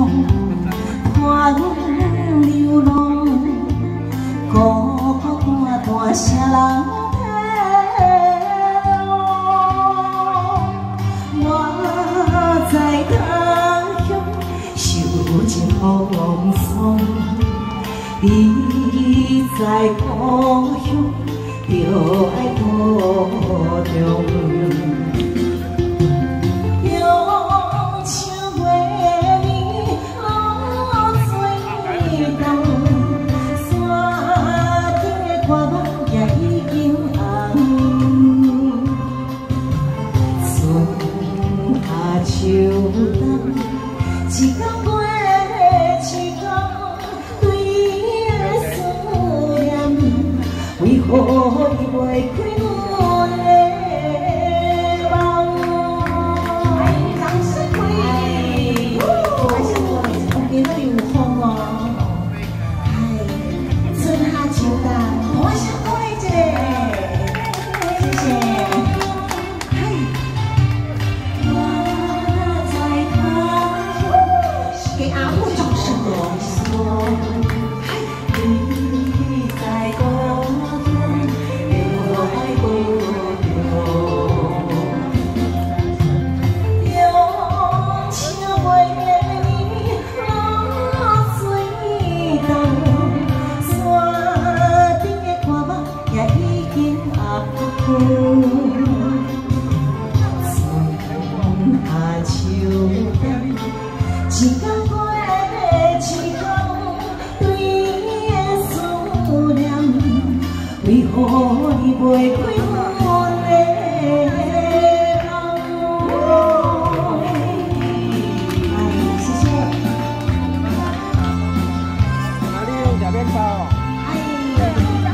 风，看阮流浪，孤孤单单谁人体我在他乡受尽风霜，你在故乡就爱保重。为何你袂开阮的为何你袂开阮的梦？哪里有假面包？哎。